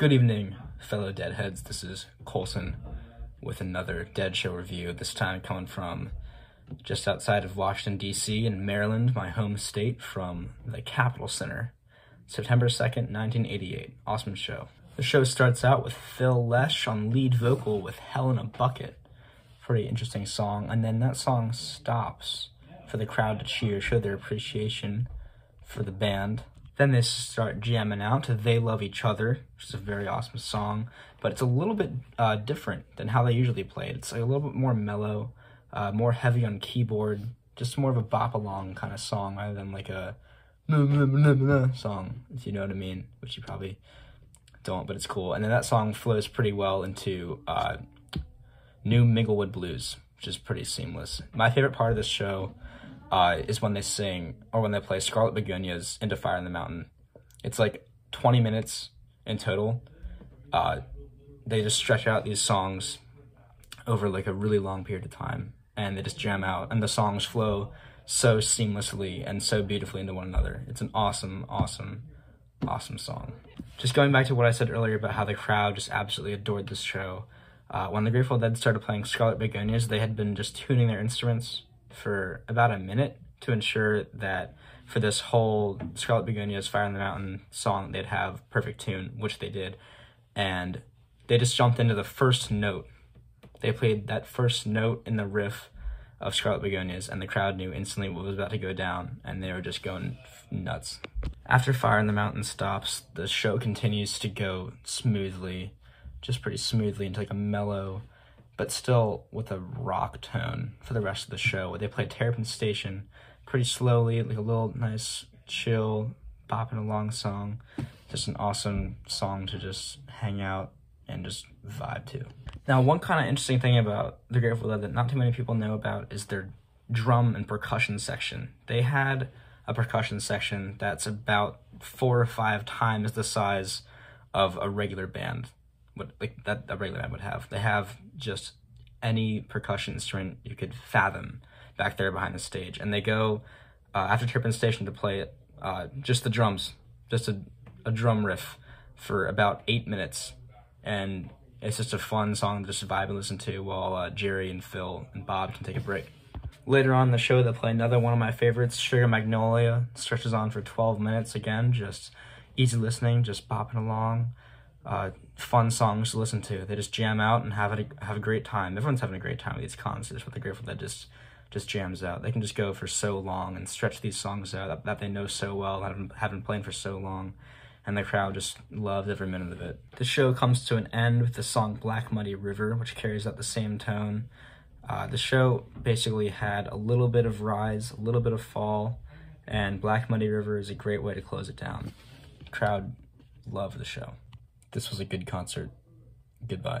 Good evening, fellow Deadheads. This is Colson with another Dead Show review, this time coming from just outside of Washington, D.C. in Maryland, my home state, from the Capital Centre, September 2nd, 1988. Awesome show. The show starts out with Phil Lesh on lead vocal with Hell in a Bucket. Pretty interesting song. And then that song stops for the crowd to cheer, show their appreciation for the band. Then they start jamming out to They Love Each Other, which is a very awesome song, but it's a little bit uh, different than how they usually play it. It's like a little bit more mellow, uh, more heavy on keyboard, just more of a bop along kind of song rather than like a song, if you know what I mean, which you probably don't, but it's cool. And then that song flows pretty well into uh, New Minglewood Blues, which is pretty seamless. My favorite part of this show uh, is when they sing or when they play Scarlet Begonias into Fire on the Mountain. It's like 20 minutes in total. Uh, they just stretch out these songs over like a really long period of time and they just jam out and the songs flow so seamlessly and so beautifully into one another. It's an awesome, awesome, awesome song. Just going back to what I said earlier about how the crowd just absolutely adored this show. Uh, when the Grateful Dead started playing Scarlet Begonias, they had been just tuning their instruments for about a minute to ensure that for this whole Scarlet Begonias Fire on the Mountain song, they'd have perfect tune, which they did. And they just jumped into the first note. They played that first note in the riff of Scarlet Begonias, and the crowd knew instantly what was about to go down, and they were just going nuts. After Fire on the Mountain stops, the show continues to go smoothly, just pretty smoothly into like a mellow but still with a rock tone for the rest of the show. They play Terrapin Station pretty slowly, like a little nice, chill, bopping along song. Just an awesome song to just hang out and just vibe to. Now, one kind of interesting thing about the Grateful Dead that not too many people know about is their drum and percussion section. They had a percussion section that's about four or five times the size of a regular band what like that a regular band would have. They have just any percussion instrument you could fathom back there behind the stage, and they go uh, after Terrapin Station to play it, uh, just the drums, just a, a drum riff for about eight minutes, and it's just a fun song to just vibe and listen to while uh, Jerry and Phil and Bob can take a break. Later on in the show, they play another one of my favorites, Sugar Magnolia, stretches on for 12 minutes. Again, just easy listening, just bopping along uh, fun songs to listen to. They just jam out and have a have a great time. Everyone's having a great time with these concerts with the Grateful Dead just just jams out. They can just go for so long and stretch these songs out that, that they know so well, and have been playing for so long, and the crowd just loves every minute of it. The show comes to an end with the song Black Muddy River, which carries out the same tone. Uh, the show basically had a little bit of rise, a little bit of fall, and Black Muddy River is a great way to close it down. The crowd loved the show. This was a good concert. Goodbye.